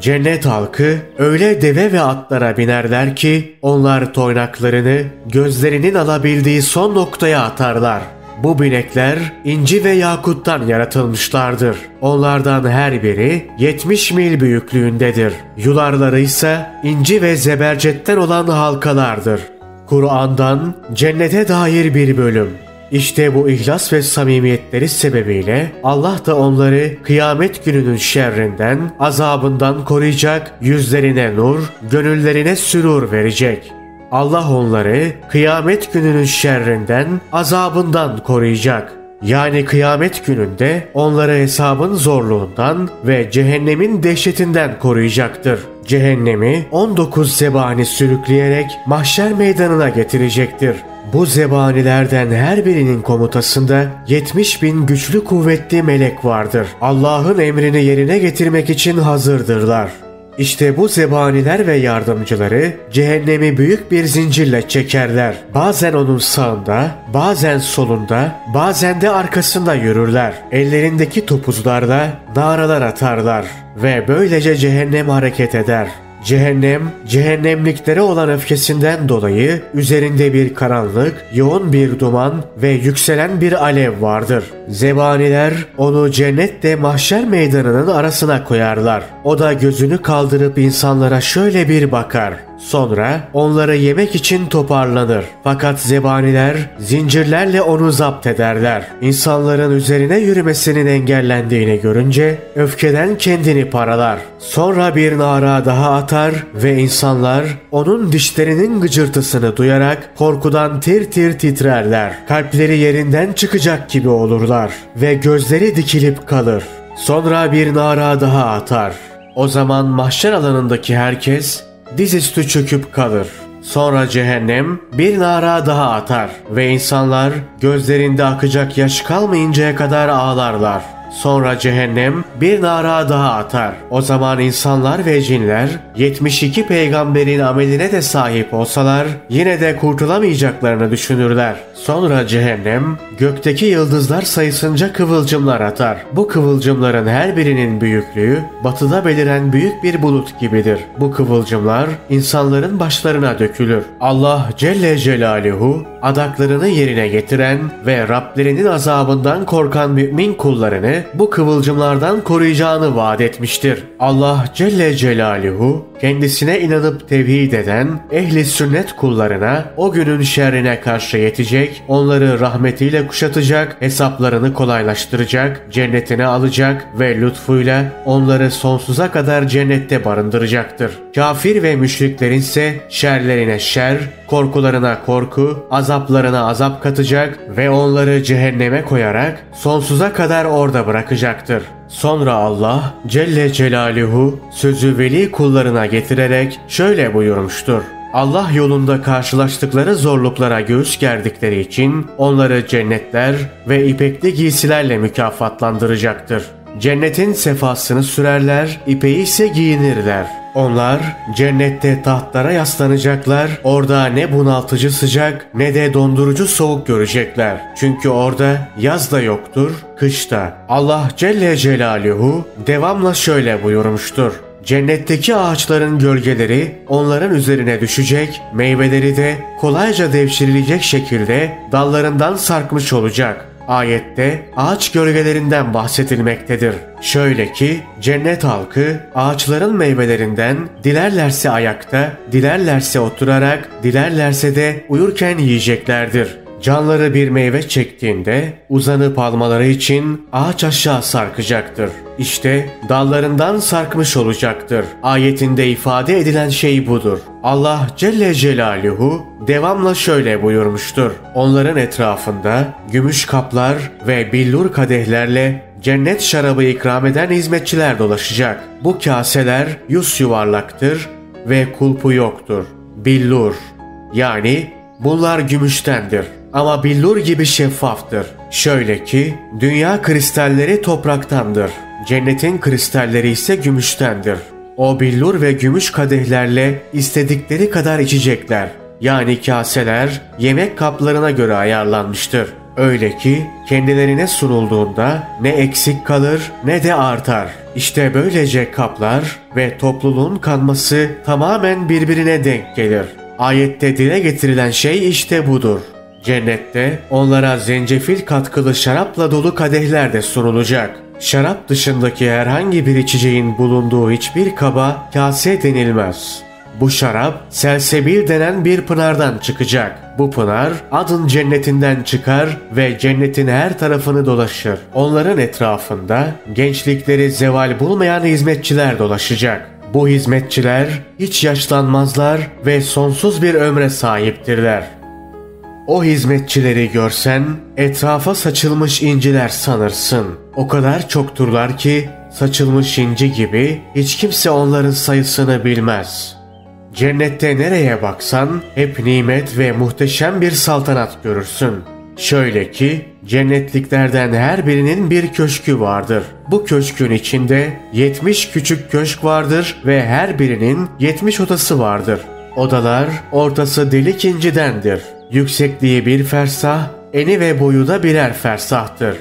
Cennet halkı öyle deve ve atlara binerler ki onlar toynaklarını gözlerinin alabildiği son noktaya atarlar. Bu binekler inci ve yakuttan yaratılmışlardır. Onlardan her biri 70 mil büyüklüğündedir. Yularları ise inci ve zebercetten olan halkalardır. Kur'an'dan cennete dair bir bölüm. İşte bu ihlas ve samimiyetleri sebebiyle Allah da onları kıyamet gününün şerrinden, azabından koruyacak, yüzlerine nur, gönüllerine sürur verecek. Allah onları kıyamet gününün şerrinden, azabından koruyacak. Yani kıyamet gününde onları hesabın zorluğundan ve cehennemin dehşetinden koruyacaktır. Cehennemi 19 zebani sürükleyerek mahşer meydanına getirecektir. Bu zebanilerden her birinin komutasında 70 bin güçlü kuvvetli melek vardır. Allah'ın emrini yerine getirmek için hazırdırlar. İşte bu zebaniler ve yardımcıları cehennemi büyük bir zincirle çekerler. Bazen onun sağında, bazen solunda, bazen de arkasında yürürler. Ellerindeki topuzlarla naralar atarlar ve böylece cehennem hareket eder. Cehennem, cehennemliklere olan öfkesinden dolayı üzerinde bir karanlık, yoğun bir duman ve yükselen bir alev vardır. Zebaniler onu cennetle mahşer meydanının arasına koyarlar. O da gözünü kaldırıp insanlara şöyle bir bakar. Sonra onları yemek için toparlanır. Fakat zebaniler zincirlerle onu zapt ederler. İnsanların üzerine yürümesinin engellendiğini görünce öfkeden kendini paralar. Sonra bir nara daha atar ve insanlar onun dişlerinin gıcırtısını duyarak korkudan tir tir titrerler. Kalpleri yerinden çıkacak gibi olurlar ve gözleri dikilip kalır. Sonra bir nara daha atar. O zaman mahşer alanındaki herkes dizüstü çöküp kalır. Sonra cehennem bir nara daha atar ve insanlar gözlerinde akacak yaş kalmayıncaya kadar ağlarlar. Sonra cehennem bir nara daha atar. O zaman insanlar ve cinler 72 peygamberin ameline de sahip olsalar yine de kurtulamayacaklarını düşünürler. Sonra cehennem gökteki yıldızlar sayısınca kıvılcımlar atar. Bu kıvılcımların her birinin büyüklüğü batıda beliren büyük bir bulut gibidir. Bu kıvılcımlar insanların başlarına dökülür. Allah Celle Celaluhu adaklarını yerine getiren ve Rablerinin azabından korkan mümin kullarını bu kıvılcımlardan koruyacağını vaat etmiştir. Allah Celle Celaluhu kendisine inanıp tevhid eden ehli sünnet kullarına o günün şerrine karşı yetecek, onları rahmetiyle kuşatacak, hesaplarını kolaylaştıracak, cennetine alacak ve lütfuyla onları sonsuza kadar cennette barındıracaktır. Kafir ve müşriklerin ise şerlerine şer, korkularına korku, azaplarına azap katacak ve onları cehenneme koyarak sonsuza kadar orada bırakacaktır. Sonra Allah Celle Celaluhu sözü veli kullarına getirerek şöyle buyurmuştur. Allah yolunda karşılaştıkları zorluklara göğüs gerdikleri için onları cennetler ve ipekli giysilerle mükafatlandıracaktır. Cennetin sefasını sürerler, ipeği ise giyinirler. Onlar cennette tahtlara yaslanacaklar, orada ne bunaltıcı sıcak ne de dondurucu soğuk görecekler. Çünkü orada yaz da yoktur, kış da. Allah Celle Celaluhu devamla şöyle buyurmuştur. Cennetteki ağaçların gölgeleri onların üzerine düşecek, meyveleri de kolayca devşirilecek şekilde dallarından sarkmış olacak. Ayette ağaç gölgelerinden bahsedilmektedir. Şöyle ki cennet halkı ağaçların meyvelerinden dilerlerse ayakta, dilerlerse oturarak, dilerlerse de uyurken yiyeceklerdir. Canları bir meyve çektiğinde uzanıp almaları için ağaç aşağı sarkacaktır. İşte dallarından sarkmış olacaktır. Ayetinde ifade edilen şey budur. Allah Celle Celaluhu devamla şöyle buyurmuştur. Onların etrafında gümüş kaplar ve billur kadehlerle cennet şarabı ikram eden hizmetçiler dolaşacak. Bu kaseler yüz yuvarlaktır ve kulpu yoktur. Billur yani bunlar gümüştendir ama billur gibi şeffaftır. Şöyle ki dünya kristalleri topraktandır. Cennetin kristalleri ise gümüştendir. O billur ve gümüş kadehlerle istedikleri kadar içecekler. Yani kaseler yemek kaplarına göre ayarlanmıştır. Öyle ki kendilerine sunulduğunda ne eksik kalır ne de artar. İşte böylece kaplar ve topluluğun kanması tamamen birbirine denk gelir. Ayette dile getirilen şey işte budur. Cennette onlara zencefil katkılı şarapla dolu kadehler de sunulacak. Şarap dışındaki herhangi bir içeceğin bulunduğu hiçbir kaba kase denilmez. Bu şarap selsebil denen bir pınardan çıkacak. Bu pınar adın cennetinden çıkar ve cennetin her tarafını dolaşır. Onların etrafında gençlikleri zeval bulmayan hizmetçiler dolaşacak. Bu hizmetçiler hiç yaşlanmazlar ve sonsuz bir ömre sahiptirler. O hizmetçileri görsen etrafa saçılmış inciler sanırsın. O kadar çokturlar ki saçılmış inci gibi hiç kimse onların sayısını bilmez. Cennette nereye baksan hep nimet ve muhteşem bir saltanat görürsün. Şöyle ki cennetliklerden her birinin bir köşkü vardır. Bu köşkün içinde 70 küçük köşk vardır ve her birinin 70 odası vardır. Odalar ortası delik incidendir. Yüksekliği bir fersah, eni ve boyu da birer fersahtır.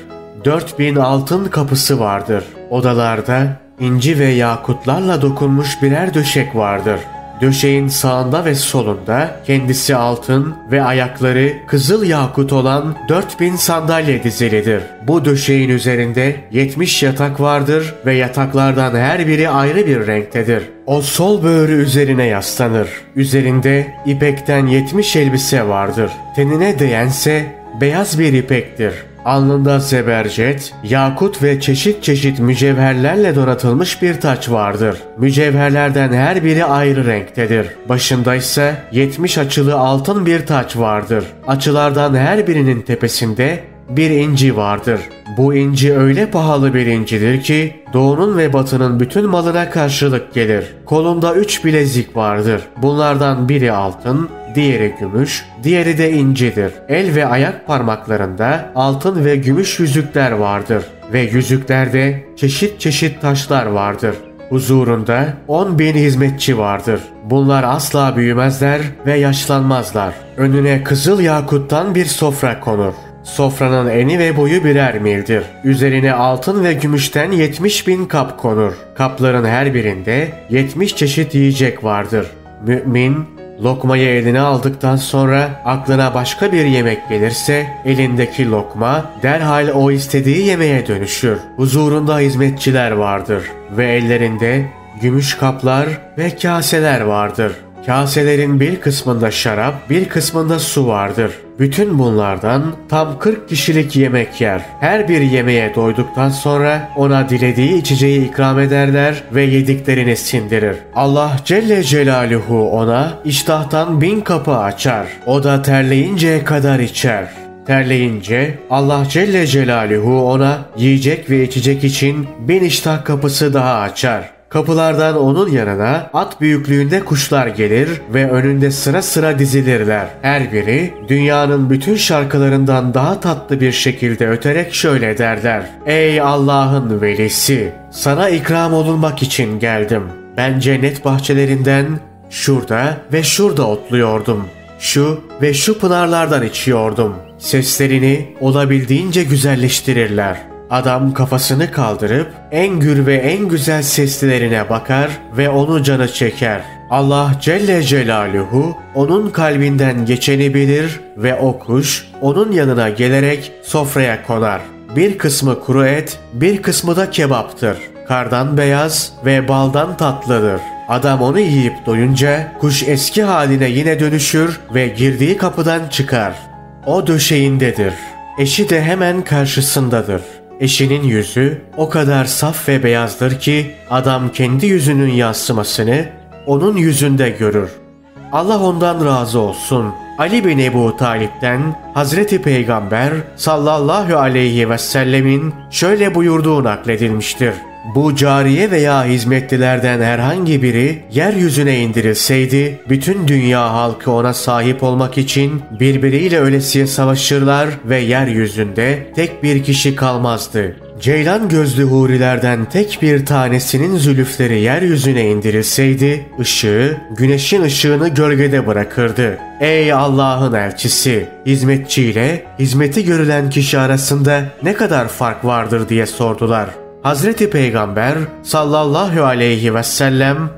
4000 altın kapısı vardır. Odalarda inci ve yakutlarla dokunmuş birer döşek vardır. Döşeğin sağında ve solunda kendisi altın ve ayakları kızıl yakut olan 4000 sandalye dizilidir. Bu döşeğin üzerinde 70 yatak vardır ve yataklardan her biri ayrı bir renktedir. O sol böğrü üzerine yaslanır. Üzerinde ipekten 70 elbise vardır. Tenine değense beyaz bir ipektir. Alnında zebercet, yakut ve çeşit çeşit mücevherlerle donatılmış bir taç vardır. Mücevherlerden her biri ayrı renktedir. Başında ise 70 açılı altın bir taç vardır. Açılardan her birinin tepesinde bir inci vardır. Bu inci öyle pahalı bir incidir ki doğunun ve batının bütün malına karşılık gelir. Kolunda üç bilezik vardır. Bunlardan biri altın, diğeri gümüş, diğeri de incidir. El ve ayak parmaklarında altın ve gümüş yüzükler vardır ve yüzüklerde çeşit çeşit taşlar vardır. Huzurunda 10 bin hizmetçi vardır. Bunlar asla büyümezler ve yaşlanmazlar. Önüne kızıl yakuttan bir sofra konur. Sofranın eni ve boyu birer mildir. Üzerine altın ve gümüşten 70 bin kap konur. Kapların her birinde 70 çeşit yiyecek vardır. Mümin, Lokmayı eline aldıktan sonra aklına başka bir yemek gelirse elindeki lokma derhal o istediği yemeğe dönüşür. Huzurunda hizmetçiler vardır ve ellerinde gümüş kaplar ve kaseler vardır. Kaselerin bir kısmında şarap, bir kısmında su vardır. Bütün bunlardan tam 40 kişilik yemek yer. Her bir yemeğe doyduktan sonra ona dilediği içeceği ikram ederler ve yediklerini sindirir. Allah Celle Celaluhu ona iştahtan bin kapı açar. O da terleyinceye kadar içer. Terleyince Allah Celle Celaluhu ona yiyecek ve içecek için bin iştah kapısı daha açar. Kapılardan onun yanına at büyüklüğünde kuşlar gelir ve önünde sıra sıra dizilirler. Her biri dünyanın bütün şarkılarından daha tatlı bir şekilde öterek şöyle derler. Ey Allah'ın velisi! Sana ikram olunmak için geldim. Ben cennet bahçelerinden şurada ve şurada otluyordum. Şu ve şu pınarlardan içiyordum. Seslerini olabildiğince güzelleştirirler.'' Adam kafasını kaldırıp en gür ve en güzel seslilerine bakar ve onu canı çeker. Allah Celle Celaluhu onun kalbinden geçeni bilir ve o kuş onun yanına gelerek sofraya konar. Bir kısmı kuru et, bir kısmı da kebaptır. Kardan beyaz ve baldan tatlıdır. Adam onu yiyip doyunca kuş eski haline yine dönüşür ve girdiği kapıdan çıkar. O döşeğindedir. Eşi de hemen karşısındadır. Eşinin yüzü o kadar saf ve beyazdır ki adam kendi yüzünün yansımasını onun yüzünde görür. Allah ondan razı olsun. Ali bin Ebu Talip'ten Hazreti Peygamber sallallahu aleyhi ve sellemin şöyle buyurduğu nakledilmiştir. Bu cariye veya hizmetlilerden herhangi biri yeryüzüne indirilseydi, bütün dünya halkı ona sahip olmak için birbiriyle ölesiye savaşırlar ve yeryüzünde tek bir kişi kalmazdı. Ceylan gözlü hurilerden tek bir tanesinin zülüfleri yeryüzüne indirilseydi, ışığı, güneşin ışığını gölgede bırakırdı. Ey Allah'ın elçisi! Hizmetçiyle hizmeti görülen kişi arasında ne kadar fark vardır diye sordular. Hazreti Peygamber sallallahu aleyhi ve sellem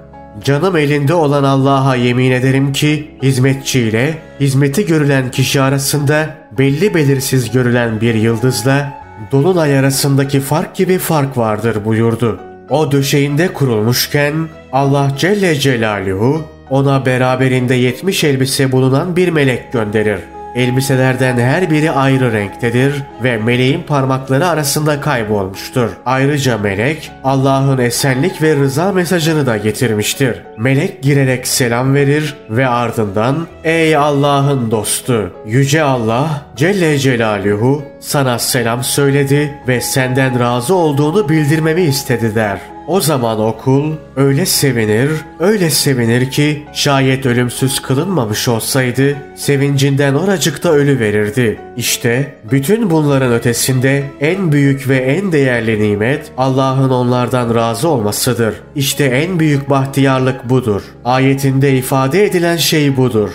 Canım elinde olan Allah'a yemin ederim ki hizmetçiyle hizmeti görülen kişi arasında belli belirsiz görülen bir yıldızla dolunay arasındaki fark gibi fark vardır buyurdu. O döşeğinde kurulmuşken Allah Celle Celaluhu ona beraberinde yetmiş elbise bulunan bir melek gönderir. Elbiselerden her biri ayrı renktedir ve meleğin parmakları arasında kaybolmuştur. Ayrıca melek Allah'ın esenlik ve rıza mesajını da getirmiştir. Melek girerek selam verir ve ardından Ey Allah'ın dostu! Yüce Allah Celle Celaluhu sana selam söyledi ve senden razı olduğunu bildirmemi istedi der. O zaman okul öyle sevinir, öyle sevinir ki şayet ölümsüz kılınmamış olsaydı sevincinden oracıkta ölü verirdi. İşte bütün bunların ötesinde en büyük ve en değerli nimet Allah'ın onlardan razı olmasıdır. İşte en büyük bahtiyarlık budur. Ayetinde ifade edilen şey budur.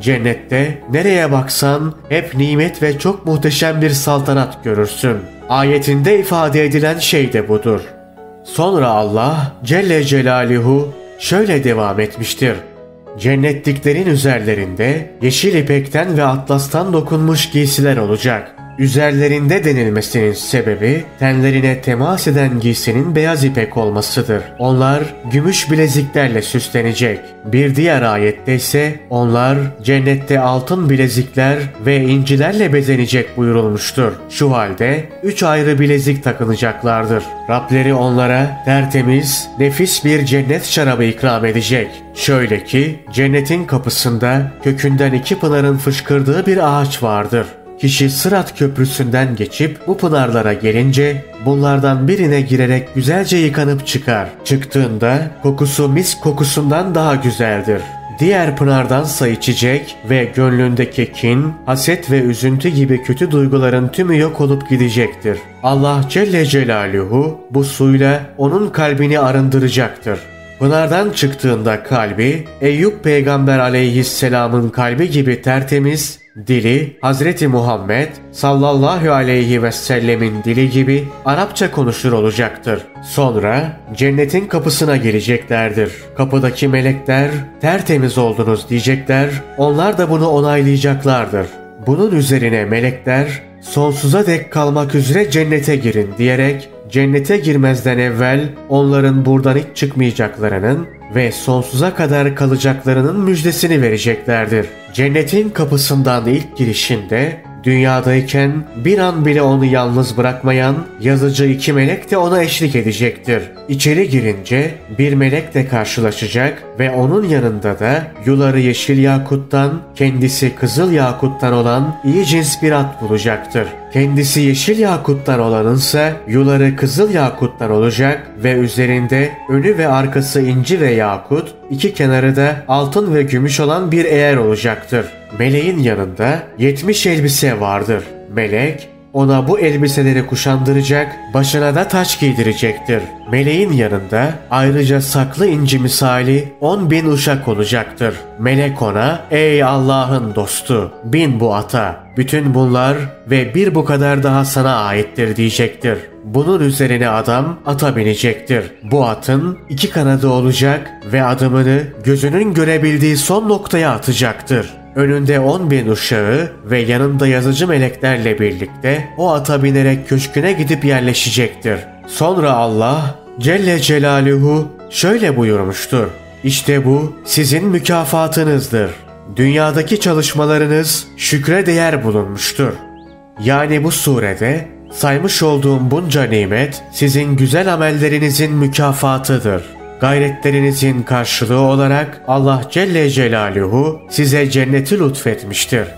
Cennette nereye baksan hep nimet ve çok muhteşem bir saltanat görürsün. Ayetinde ifade edilen şey de budur. Sonra Allah Celle Celaluhu şöyle devam etmiştir. Cennetliklerin üzerlerinde yeşil ipekten ve atlastan dokunmuş giysiler olacak. Üzerlerinde denilmesinin sebebi tenlerine temas eden giysinin beyaz ipek olmasıdır. Onlar gümüş bileziklerle süslenecek. Bir diğer ayette ise onlar cennette altın bilezikler ve incilerle bezenecek buyurulmuştur. Şu halde üç ayrı bilezik takınacaklardır. Rableri onlara tertemiz, nefis bir cennet şarabı ikram edecek. Şöyle ki cennetin kapısında kökünden iki pınarın fışkırdığı bir ağaç vardır. Kişi Sırat Köprüsü'nden geçip bu pınarlara gelince bunlardan birine girerek güzelce yıkanıp çıkar. Çıktığında kokusu mis kokusundan daha güzeldir. Diğer pınardansa içecek ve gönlündeki kin, haset ve üzüntü gibi kötü duyguların tümü yok olup gidecektir. Allah Celle Celaluhu bu suyla onun kalbini arındıracaktır. Pınardan çıktığında kalbi Eyüp peygamber aleyhisselamın kalbi gibi tertemiz Dili Hazreti Muhammed sallallahu aleyhi ve sellemin dili gibi Arapça konuşur olacaktır. Sonra cennetin kapısına geleceklerdir. Kapıdaki melekler tertemiz oldunuz diyecekler. Onlar da bunu onaylayacaklardır. Bunun üzerine melekler sonsuza dek kalmak üzere cennete girin diyerek cennete girmezden evvel onların buradan hiç çıkmayacaklarının ve sonsuza kadar kalacaklarının müjdesini vereceklerdir. Cennetin kapısından ilk girişinde dünyadayken bir an bile onu yalnız bırakmayan yazıcı iki melek de ona eşlik edecektir. İçeri girince bir melek de karşılaşacak ve onun yanında da yuları yeşil yakuttan, kendisi kızıl yakuttan olan iyi cins bir at bulacaktır. Kendisi yeşil yakuttan olanınsa yuları kızıl yakuttan olacak ve üzerinde önü ve arkası inci ve yakut, iki kenarı da altın ve gümüş olan bir eğer olacaktır. Meleğin yanında 70 elbise vardır. Melek ona bu elbiseleri kuşandıracak, başına da taç giydirecektir. Meleğin yanında ayrıca saklı inci misali 10 bin uşak olacaktır. Melek ona, ey Allah'ın dostu, bin bu ata. Bütün bunlar ve bir bu kadar daha sana aittir diyecektir. Bunun üzerine adam ata binecektir. Bu atın iki kanadı olacak ve adımını gözünün görebildiği son noktaya atacaktır. Önünde on bin uşağı ve yanında yazıcı meleklerle birlikte o ata binerek köşküne gidip yerleşecektir. Sonra Allah Celle Celaluhu şöyle buyurmuştur. İşte bu sizin mükafatınızdır. Dünyadaki çalışmalarınız şükre değer bulunmuştur. Yani bu surede saymış olduğum bunca nimet sizin güzel amellerinizin mükafatıdır. Gayretlerinizin karşılığı olarak Allah Celle Celaluhu size cenneti lütfetmiştir.